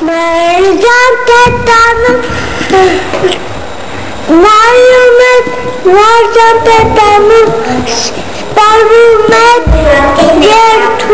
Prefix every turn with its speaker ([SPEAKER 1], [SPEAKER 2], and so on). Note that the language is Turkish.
[SPEAKER 1] Mercan tetanus Mayumet Mercan tetanus Parumet Gertumet